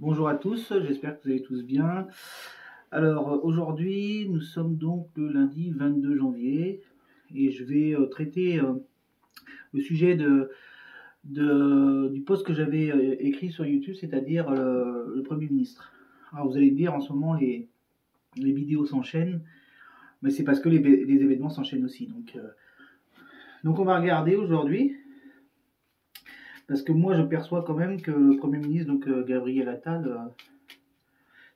Bonjour à tous, j'espère que vous allez tous bien. Alors aujourd'hui, nous sommes donc le lundi 22 janvier et je vais euh, traiter euh, le sujet de, du post que j'avais euh, écrit sur YouTube, c'est-à-dire le Premier ministre. Alors vous allez me dire, en ce moment, les, vidéos s'enchaînent, mais c'est parce que les, les événements s'enchaînent aussi. Donc, donc on va regarder aujourd'hui. Parce que moi, je perçois quand même que le Premier ministre, donc euh, Gabriel Attal, euh,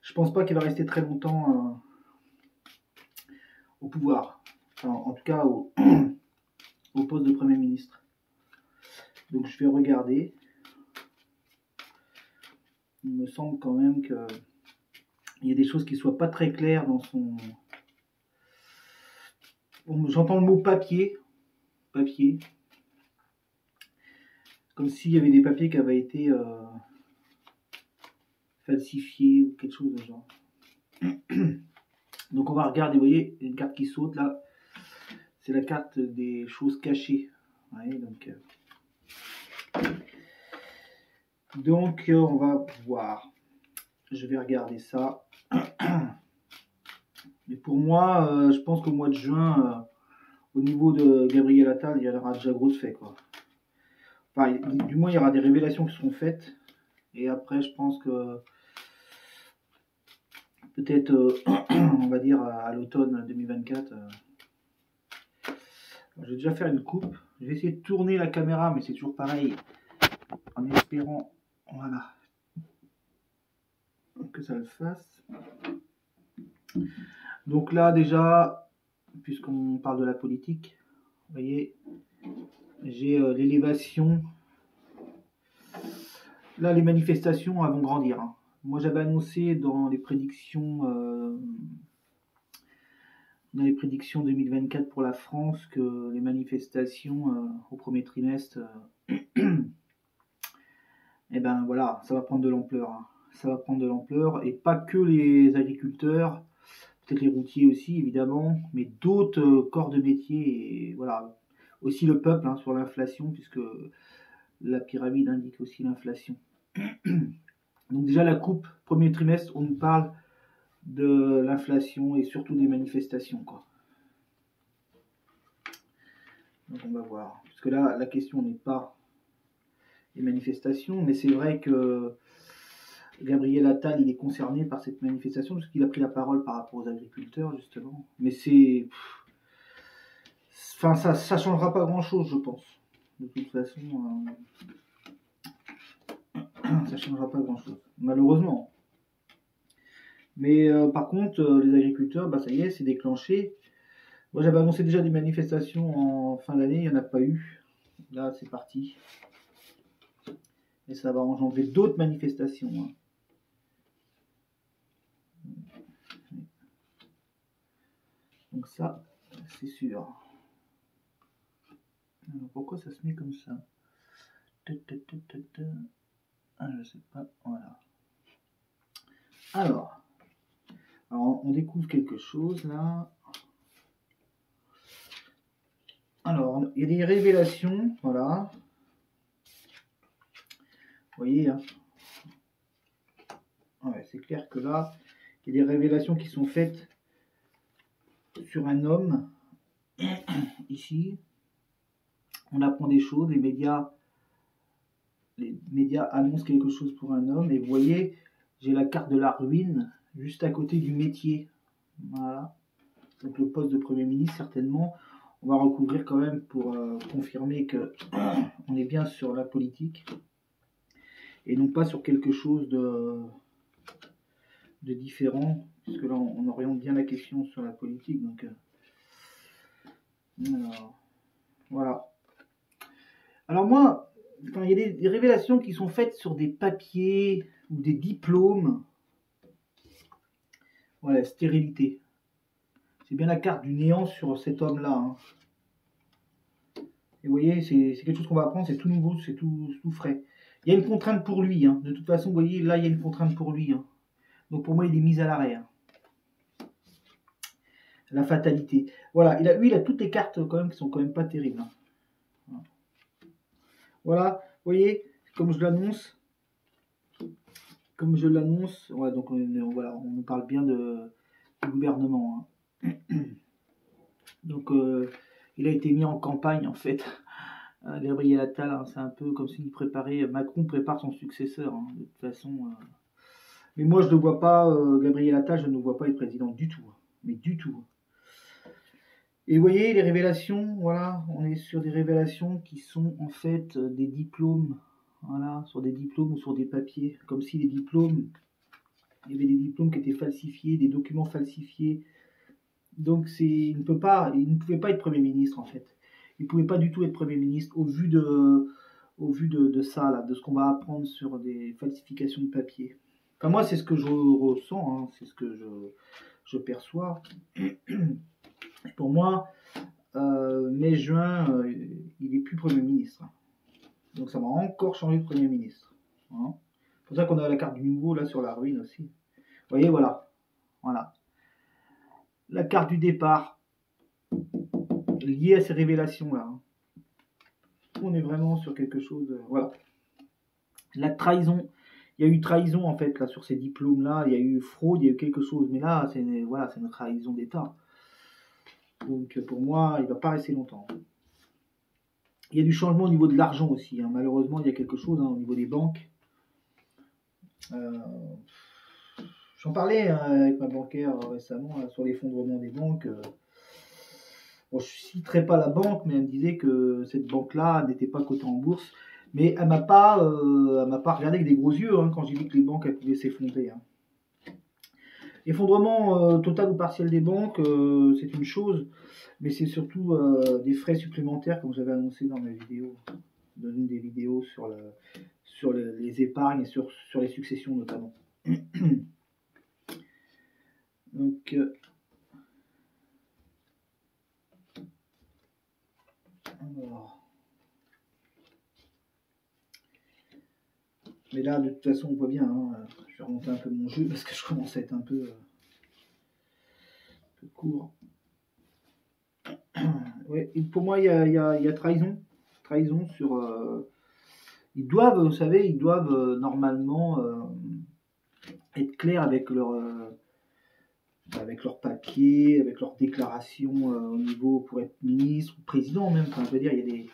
je pense pas qu'il va rester très longtemps euh, au pouvoir. Enfin, en tout cas, au, au poste de Premier ministre. Donc je vais regarder. Il me semble quand même que il y a des choses qui soient pas très claires dans son. J'entends le mot papier. Papier. Comme s'il y avait des papiers qui avaient été euh, falsifiés ou quelque chose de genre. Donc on va regarder, vous voyez, une carte qui saute là. C'est la carte des choses cachées. Ouais, donc, euh, donc euh, on va voir. Je vais regarder ça. Mais pour moi, je pense qu'au mois de juin, au niveau de Gabriel Attal, il y aura déjà gros de fait. Quoi. Du moins, il y aura des révélations qui seront faites. Et après, je pense que peut-être, euh, on va dire, à, à l'automne 2024, euh, je vais déjà faire une coupe. Je vais essayer de tourner la caméra, mais c'est toujours pareil. En espérant, voilà, que ça le fasse. Donc là, déjà, puisqu'on parle de la politique, vous voyez, j'ai euh, l'élévation. Là, les manifestations vont grandir. hein. Moi, j'avais annoncé dans les prédictions, euh, dans les prédictions 2024 pour la France que les manifestations euh, au premier trimestre, euh, eh ben voilà, ça va prendre de l'ampleur. hein. Ça va prendre de l'ampleur et pas que les agriculteurs, peut-être les routiers aussi évidemment, mais d'autres corps de métier et voilà, aussi le peuple hein, sur l'inflation puisque la pyramide indique aussi l'inflation. Donc déjà la coupe, premier trimestre, on nous parle de l'inflation et surtout des manifestations. Quoi. Donc on va voir. Parce que là, la question n'est pas les manifestations, mais c'est vrai que Gabriel Attal, il est concerné par cette manifestation parce qu'il a pris la parole par rapport aux agriculteurs, justement. Mais c'est... Enfin, ça ça changera pas grand-chose, je pense. De toute façon, euh, ça changera pas grand-chose. Malheureusement. Mais euh, par contre, euh, les agriculteurs, bah, ça y est, c'est déclenché. Moi, j'avais annoncé déjà des manifestations en fin d'année, il n'y en a pas eu. Là, c'est parti. Et ça va engendrer d'autres manifestations. hein. Donc ça, c'est sûr. Alors, pourquoi ça se met comme ça. Ah, je sais pas. Voilà. Alors, alors, on découvre quelque chose là. Alors, il y a des révélations, voilà. Vous voyez, hein. Ouais, c'est clair que là, il y a des révélations qui sont faites sur un homme. Ici, on apprend des choses, les médias, les médias annoncent quelque chose pour un homme, et vous voyez, j'ai la carte de la ruine juste à côté du métier. Voilà. Donc le poste de Premier ministre, certainement, on va recouvrir quand même pour euh, confirmer que on est bien sur la politique et non pas sur quelque chose de, de différent, puisque là on, oriente bien la question sur la politique. Donc, euh, voilà. Alors moi, quand il y a des, révélations qui sont faites sur des papiers ou des diplômes. Voilà, stérilité. C'est bien la carte du néant sur cet homme-là. hein. Et vous voyez, c'est quelque chose qu'on va apprendre, c'est tout nouveau, c'est tout, frais. Il y a une contrainte pour lui. hein. De toute façon, vous voyez, là, il y a une contrainte pour lui. hein. Donc pour moi, il est mis à l'arrêt. La fatalité. Voilà, il a, lui, il a toutes les cartes quand même qui sont quand même pas terribles. Voilà, vous voyez, comme je l'annonce, comme je l'annonce, donc on, voilà, on nous parle bien de, du gouvernement. hein. Donc euh, il a été mis en campagne en fait. Gabriel Attal, hein, c'est un peu comme s'il préparait, Macron prépare son successeur, hein, de toute façon. euh. Mais moi je ne vois pas, euh, Gabriel Attal, je ne vois pas être président du tout. Mais du tout. Et vous voyez les révélations, voilà, on est sur des révélations qui sont en fait euh, des diplômes, voilà, sur des diplômes ou sur des papiers, comme si les diplômes, il y avait des diplômes qui étaient falsifiés, des documents falsifiés. Donc il ne peut pas, il ne pouvait pas être premier ministre en fait. Il ne pouvait pas du tout être Premier ministre au vu de, au vu de, ça, là, de ce qu'on va apprendre sur des falsifications de papier. Enfin, moi, c'est ce que je ressens, hein, c'est ce que je perçois. Pour moi, euh, mai-juin, euh, il n'est plus Premier ministre. Donc ça va encore changer de Premier ministre. Hein. C'est pour ça qu'on a la carte du nouveau là sur la ruine aussi. Vous voyez, voilà. Voilà. La carte du départ liée à ces révélations-là. hein. On est vraiment sur quelque chose. euh, voilà. La trahison. Il y a eu trahison en fait là sur ces diplômes-là. Il y a eu fraude, il y a eu quelque chose. Mais là, c'est voilà, c'est une trahison d'État. Donc euh, pour moi, il ne va pas rester longtemps. Il y a du changement au niveau de l'argent aussi. hein. Malheureusement, il y a quelque chose hein, au niveau des banques. Euh, J'en parlais hein, avec ma bancaire euh, récemment sur l'effondrement des banques. je ne citerai pas la banque, mais elle me disait que cette banque-là n'était pas cotée en bourse. Mais elle m'a pas, pas regardé avec des gros yeux quand j'ai dit que les banques pouvaient s'effondrer. Effondrement euh, total ou partiel des banques, euh, c'est une chose, mais c'est surtout euh, des frais supplémentaires, comme j'avais annoncé dans ma vidéo, dans une des vidéos sur, le, sur le- les épargnes et sur, sur les successions notamment. Donc, alors. Mais là, de toute façon, on voit bien. hein, je vais remonter un peu mon jeu parce que je commence à être un peu, un peu court. Pour moi, il y a, y y a trahison. Trahison sur. euh, ils doivent, vous savez, ils doivent euh, normalement euh, être clairs avec leur. avec leurs papiers, avec leurs déclarations euh, au niveau pour être ministre ou président même. Je veux dire, il des.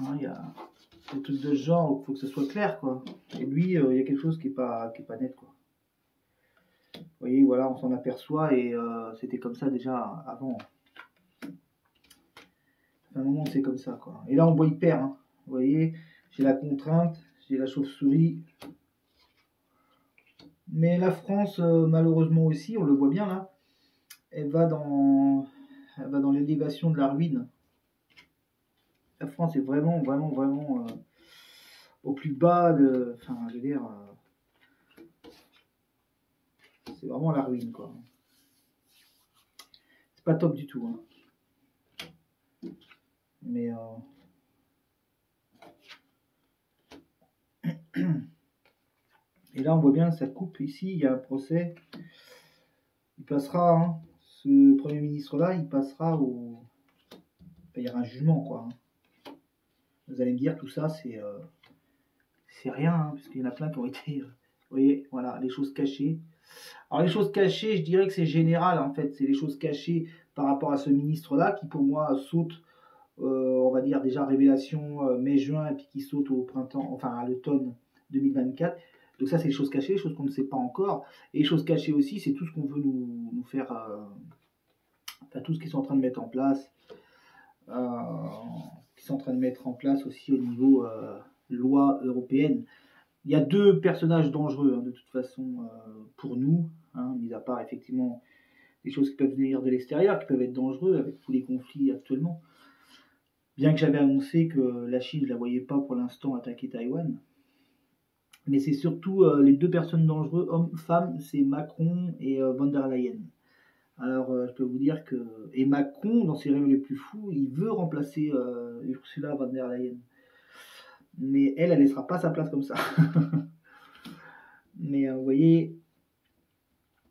hein, y a des trucs de ce genre il faut que ce soit clair, quoi. Et lui, euh, il y a quelque chose qui n'est pas, qui est pas net, quoi. Vous voyez, voilà, on s'en aperçoit et euh, c'était comme ça déjà avant. À un moment, c'est comme ça, quoi. Et là, on voit, il perd. hein. Vous voyez, j'ai la contrainte, j'ai la chauve-souris. Mais la France, euh, malheureusement aussi, on le voit bien là, elle va dans, elle va dans l'élévation de la ruine. La France est vraiment, vraiment, vraiment euh, au plus bas de. Enfin, je veux dire. euh, c'est vraiment la ruine, quoi. C'est pas top du tout. hein. Mais. euh, Et là, on voit bien, ça coupe ici, il y a un procès. Il passera, hein, ce Premier ministre-là, il passera au. Il y aura un jugement, quoi. hein. Vous allez me dire, tout ça, c'est. euh, C'est rien, hein, parce qu'il y en a plein qui ont été. euh, Vous voyez, voilà, les choses cachées. Alors, les choses cachées, je dirais que c'est général, en fait. C'est les choses cachées par rapport à ce ministre-là, qui pour moi saute, euh, on va dire déjà révélation mai-juin, et puis qui saute au printemps, enfin à l'automne 2024. Donc ça, c'est les choses cachées, les choses qu'on ne sait pas encore. Et les choses cachées aussi, c'est tout ce qu'on veut nous, nous faire... enfin, tout ce qu'ils sont en train de mettre en place. Euh, qu'ils sont en train de mettre en place aussi au niveau euh, loi européenne. Il y a deux personnages dangereux, hein, de toute façon, euh, pour nous, hein, mis à part effectivement des choses qui peuvent venir de l'extérieur, qui peuvent être dangereux avec tous les conflits actuellement. Bien que j'avais annoncé que la Chine ne la voyait pas pour l'instant attaquer Taïwan. Mais c'est surtout euh, les deux personnes dangereuses, hommes, femmes, c'est Macron et von der Leyen. Alors, euh, je peux vous dire que. Et Macron, dans ses rêves les plus fous, il veut remplacer euh, Ursula von der Leyen. Mais elle, elle ne laissera pas sa place comme ça. Mais euh, vous voyez,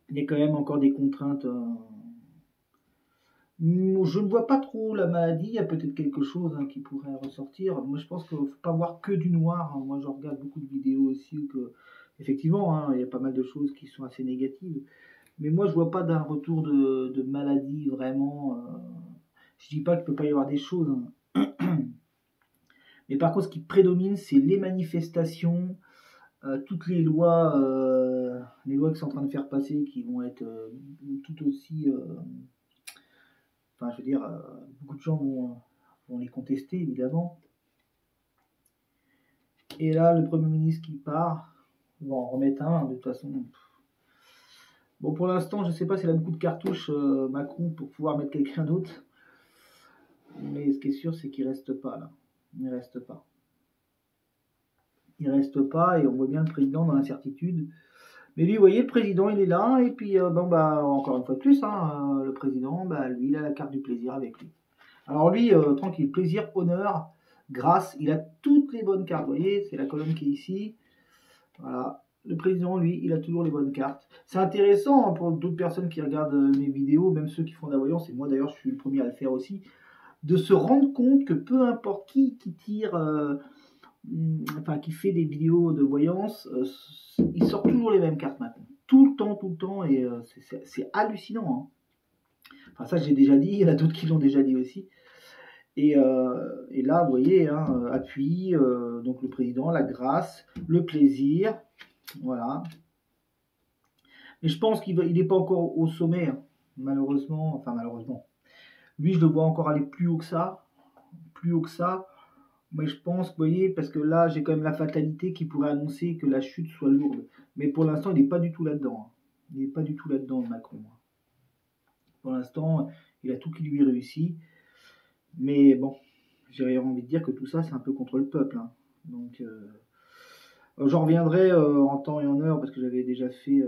il y a quand même encore des contraintes. Je ne vois pas trop la maladie, il y a peut-être quelque chose hein, qui pourrait ressortir. Moi, je pense qu'il ne faut pas voir que du noir. hein. Moi, je regarde beaucoup de vidéos aussi que effectivement, hein, il y a pas mal de choses qui sont assez négatives. Mais moi, je vois pas d'un retour de, maladie vraiment. Je euh, je dis pas qu'il peut pas y avoir des choses. Hein. Mais par contre, ce qui prédomine, c'est les manifestations, euh, toutes les lois, euh, les lois qui sont en train de faire passer, qui vont être tout aussi. enfin, je veux dire, beaucoup de gens vont, vont les contester, évidemment. Et là, le Premier ministre qui part, on va en remettre un, de toute façon. Bon, pour l'instant, je ne sais pas s'il a beaucoup de cartouches, euh, Macron, pour pouvoir mettre quelqu'un d'autre. Mais ce qui est sûr, c'est qu'il reste pas, là. Il reste pas. Il reste pas, et on voit bien le président dans l'incertitude. Mais lui, vous voyez, le président, il est là, et puis, euh, bon, bah, encore une fois de plus, hein, euh, le président, bah, lui, il a la carte du plaisir avec lui. Alors lui, tranquille, plaisir, honneur, grâce, il a toutes les bonnes cartes. Vous voyez, c'est la colonne qui est ici. Voilà. Le président, lui, il a toujours les bonnes cartes. C'est intéressant hein, pour d'autres personnes qui regardent euh, mes vidéos, même ceux qui font de la voyance, et moi d'ailleurs je suis le premier à le faire aussi, de se rendre compte que peu importe qui qui tire, euh, mm, enfin qui fait des vidéos de voyance, euh, il sort toujours les mêmes cartes maintenant. Tout le temps, tout le temps, et c'est hallucinant. Hein. Enfin ça j'ai déjà dit, il y en a d'autres qui l'ont déjà dit aussi. Et, là, vous voyez, hein, appui, donc le président, la grâce, le plaisir, voilà. Mais je pense qu'il n'est pas encore au sommet, hein. malheureusement. Enfin, malheureusement. Lui, je le vois encore aller plus haut que ça. Plus haut que ça. Mais je pense, vous voyez, parce que là, j'ai quand même la fatalité qui pourrait annoncer que la chute soit lourde. Mais pour l'instant, il n'est pas du tout là-dedans. Hein. Il n'est pas du tout là-dedans, Macron. Pour l'instant, il a tout qui lui réussit. Mais bon, j'ai envie de dire que tout ça, c'est un peu contre le peuple. Hein. Donc, euh, j'en reviendrai euh, en temps et en heure parce que j'avais déjà fait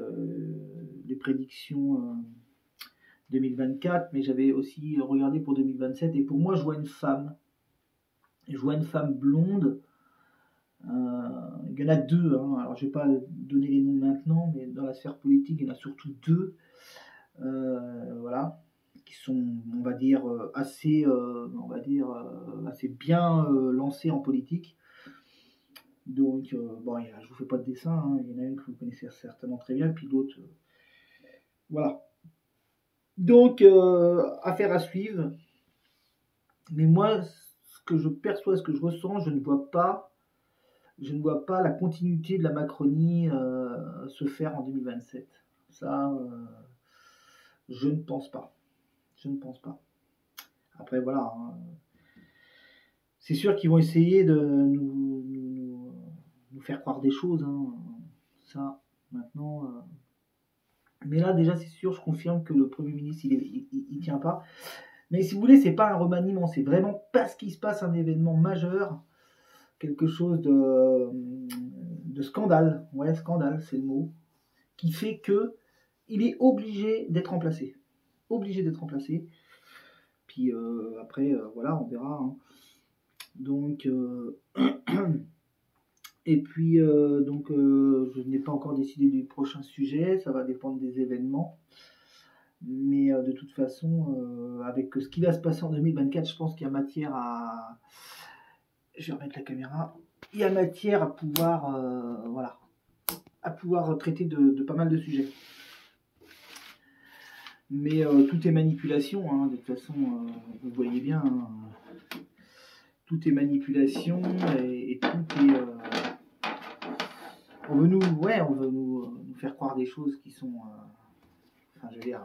des prédictions 2024, mais j'avais aussi regardé pour 2027. Et pour moi, je vois une femme. Je vois une femme blonde. il y en a deux. Hein. Alors, je ne vais pas donner les noms maintenant, mais dans la sphère politique, il y en a surtout deux. voilà qui sont, on va dire, assez, on va dire, assez bien lancés en politique. Donc, euh, bon, je vous fais pas de dessin, hein. il y en a une que vous connaissez certainement très bien, puis d'autres. Euh, voilà. Donc, euh, affaire à suivre. Mais moi, ce que je perçois, ce que je ressens, je ne vois pas, je ne vois pas la continuité de la Macronie se faire en 2027. Ça, je ne pense pas. Je ne pense pas. Après, voilà. Hein. C'est sûr qu'ils vont essayer de nous faire croire des choses. Hein. Ça, maintenant. Euh. Mais là, déjà, c'est sûr, je confirme que le Premier ministre, il, il, tient pas. Mais si vous voulez, c'est pas un remaniement, c'est vraiment parce qu'il se passe un événement majeur, quelque chose de, de scandale. Ouais, scandale, c'est le mot. Qui fait que il est obligé d'être remplacé. Obligé d'être remplacé. Puis euh, après, euh, voilà, on verra. Hein. Donc. Et puis, euh, donc, euh, je n'ai pas encore décidé du prochain sujet, ça va dépendre des événements. Mais euh, de toute façon, avec ce qui va se passer en 2024, je pense qu'il y a matière à. Je vais remettre la caméra. Il y a matière à pouvoir, voilà, à pouvoir traiter de, pas mal de sujets. Mais tout est manipulation, hein, de toute façon, vous voyez bien, hein. tout est manipulation et tout est on veut nous, ouais, on veut nous, faire croire des choses qui sont, euh, enfin, je veux dire.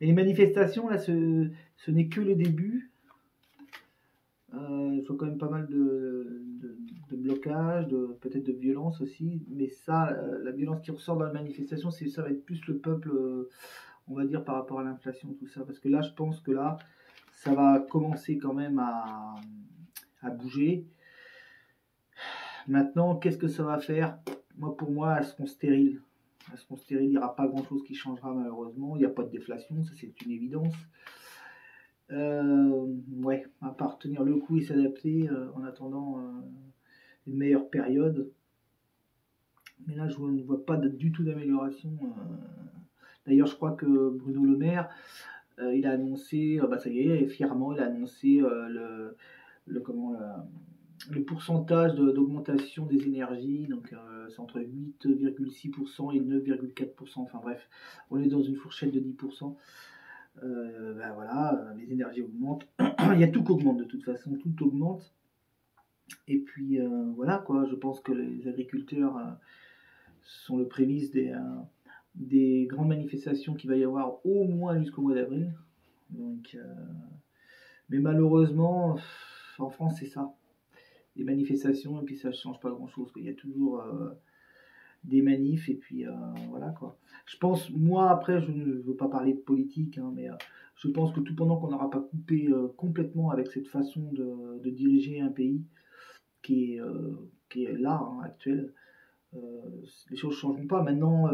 Mais les manifestations là, ce, ce n'est que le début. Euh, il faut quand même pas mal de, de, blocage, de, peut-être de violence aussi. Mais ça, euh, la violence qui ressort dans la manifestation, c'est ça va être plus le peuple, on va dire, par rapport à l'inflation, tout ça. Parce que là, je pense que là, ça va commencer quand même à, à bouger. Maintenant, qu'est-ce que ça va faire? Moi, pour moi, elles seront stériles. Elles seront stériles, il n'y aura pas grand-chose qui changera malheureusement. Il n'y a pas de déflation, ça c'est une évidence. Euh, ouais, à part tenir le coup et s'adapter euh, en attendant euh, une meilleure période. Mais là, je ne vois pas du tout d'amélioration. D'ailleurs, je crois que Bruno Le Maire, il a annoncé, bah ça y est, fièrement, il a annoncé le, le, comment, le pourcentage d'augmentation des énergies, donc euh, c'est entre 8,6% et 9,4%, enfin bref, on est dans une fourchette de 10%. Euh, ben voilà, les énergies augmentent. Il y a tout qui augmente de toute façon, tout augmente. Et puis voilà quoi, je pense que les agriculteurs sont le prémisse des, des grandes manifestations qu'il va y avoir au moins jusqu'au mois d'avril. Mais malheureusement, en France, c'est ça des manifestations et puis ça ne change pas grand chose. Il y a toujours euh, des manifs et puis euh, voilà quoi. Je pense, moi après, je ne veux pas parler de politique, hein, mais euh, je pense que tout pendant qu'on n'aura pas coupé complètement avec cette façon de, diriger un pays qui est, qui est là, hein, les choses ne changeront pas. Maintenant,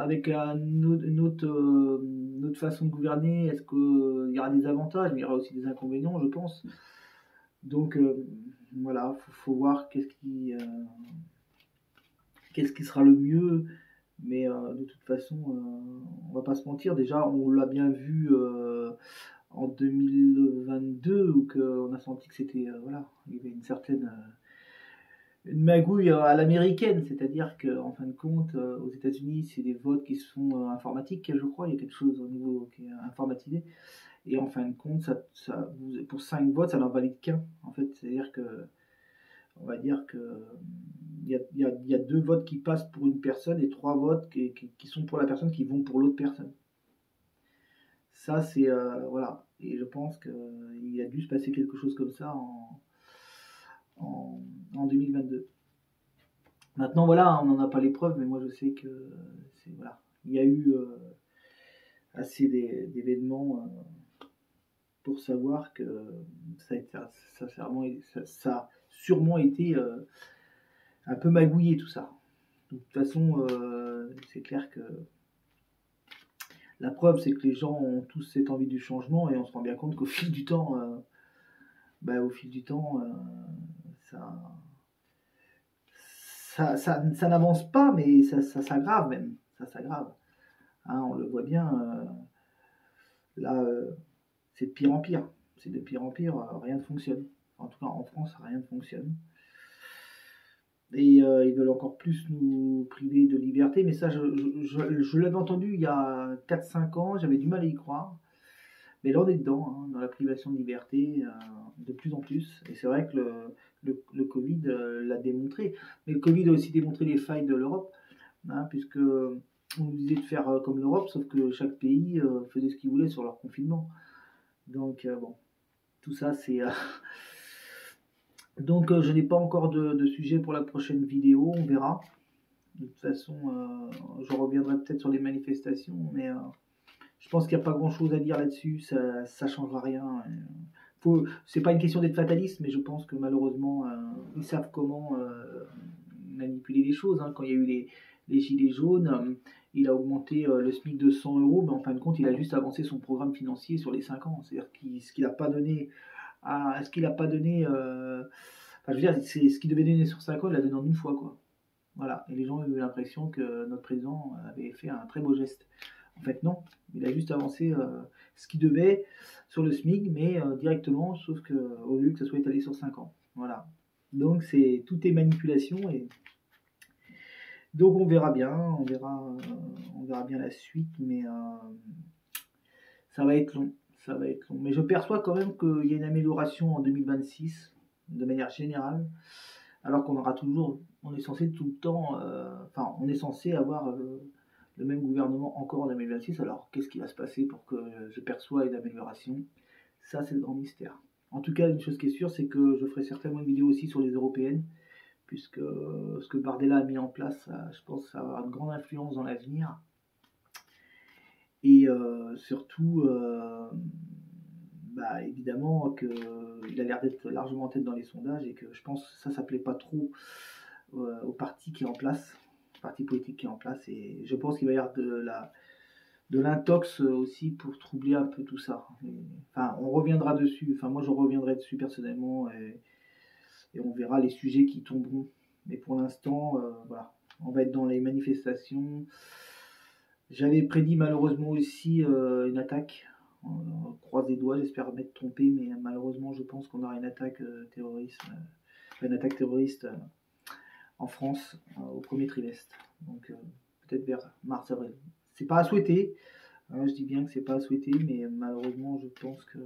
avec une, autre, une, autre, façon de gouverner, est-ce qu'il y aura des avantages, mais il y aura aussi des inconvénients, je pense. Donc euh, voilà, faut, faut voir qu'est-ce qui, euh, sera le mieux. Mais euh, de toute façon, on va pas se mentir. Déjà, on l'a bien vu en 2022 où on a senti que c'était voilà, il y avait une certaine une magouille à l'américaine, c'est-à-dire qu'en fin de compte, aux États-Unis, c'est des votes qui sont informatiques, je crois, il y a quelque chose au niveau qui est informatisé. Et en fin de compte, ça, ça, pour 5 votes, ça n'en valide qu'un. En fait, c'est-à-dire que, on va dire que il y a, y, y a, deux votes qui passent pour une personne et trois votes qui, qui, sont pour la personne qui vont pour l'autre personne. Ça, c'est euh, voilà. Et je pense qu'il a dû se passer quelque chose comme ça en, en, en 2022. Maintenant, voilà, on n'en a pas les preuves, mais moi je sais que voilà, il y a eu euh, assez d'événements. Euh, pour savoir que ça a, ça, a sûrement été euh, un peu magouillé tout ça. de toute façon, euh, c'est clair que la preuve, c'est que les gens ont tous cette envie du changement et on se rend bien compte qu'au fil du temps, euh, bah, au fil du temps, ça, ça, ça, n'avance pas, mais ça, s'aggrave même. Ça s'aggrave. Hein, on le voit bien. là c'est de pire en pire. C'est de pire en pire, euh, rien ne fonctionne. En tout cas, en France, rien ne fonctionne. Et euh, ils veulent encore plus nous priver de liberté. Mais ça, je, l'avais entendu il y a 4-5 ans, j'avais du mal à y croire. Mais là, on est dedans, hein, dans la privation de liberté, euh, de plus en plus. Et c'est vrai que le, Covid l'a démontré. Mais le Covid a aussi démontré les failles de l'Europe, hein, puisque on nous disait de faire comme l'Europe, sauf que chaque pays faisait ce qu'il voulait sur leur confinement. Donc, euh, bon, tout ça, c'est. Euh, donc, euh, je n'ai pas encore de, sujet pour la prochaine vidéo, on verra. De toute façon, je reviendrai peut-être sur les manifestations, mais je pense qu'il n'y a pas grand-chose à dire là-dessus, ça ne changera rien. Faut, c'est pas une question d'être fataliste, mais je pense que malheureusement, ils savent comment manipuler les choses. Hein. Quand il y a eu les, les gilets jaunes, il a augmenté euh, le SMIC de 100 euros, mais en fin de compte, il a juste avancé son programme financier sur les 5 ans. C'est-à-dire ce qu'il n'a pas donné à, ce qu'il n'a pas donné, euh, enfin, je veux dire, c'est ce qu'il devait donner sur 5 ans, il l'a donné en une fois, quoi. Voilà. Et les gens ont eu l'impression que notre président avait fait un très beau geste. En fait, non. Il a juste avancé euh, ce qu'il devait sur le SMIC, mais directement, sauf que au lieu que ça soit étalé sur 5 ans. Voilà. Donc, c'est tout est manipulation et donc on verra bien, on verra, euh, on verra bien la suite, mais euh, ça va être long, ça va être long. Mais je perçois quand même qu'il y a une amélioration en 2026, de manière générale, alors qu'on aura toujours, on est censé tout le temps, euh, enfin on est censé avoir le même gouvernement encore en 2026. Alors qu'est-ce qui va se passer pour que je perçois une amélioration? Ça c'est le grand mystère. En tout cas, une chose qui est sûre, c'est que je ferai certainement une vidéo aussi sur les européennes puisque ce que Bardella a mis en place, je pense, ça va avoir une grande influence dans l'avenir. Et euh, surtout, euh, bah, évidemment, qu'il a l'air d'être largement en tête dans les sondages et que je pense que ça ne s'appelait pas trop euh, au parti qui est en place, parti politique qui est en place. Et je pense qu'il va y avoir de la de l'intox aussi pour troubler un peu tout ça. enfin, on reviendra dessus. Enfin, moi, je reviendrai dessus personnellement. Et on verra les sujets qui tomberont. Mais pour l'instant, euh, voilà, on va être dans les manifestations. J'avais prédit malheureusement aussi euh, une attaque croise les doigts, j'espère m'être trompé, mais malheureusement, je pense qu'on aura une attaque terroriste, une attaque terroriste en France au premier trimestre. Donc peut-être vers mars-avril. C'est pas à souhaiter. Hein, je dis bien que c'est pas à souhaiter, mais malheureusement, je pense que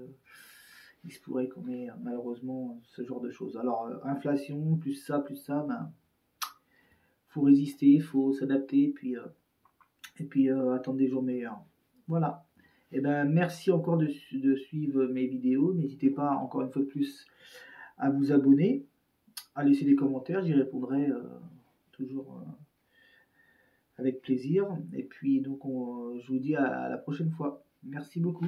il se pourrait qu'on ait malheureusement ce genre de choses. Alors, euh, inflation, plus ça, plus ça, ben, faut résister, faut s'adapter, puis, euh, et puis euh, attendre des jours meilleurs. Voilà. Et eh ben, merci encore de, de suivre mes vidéos. N'hésitez pas, encore une fois de plus, à vous abonner, à laisser des commentaires. J'y répondrai toujours avec plaisir. Et puis, donc, je vous dis à la prochaine fois. Merci beaucoup.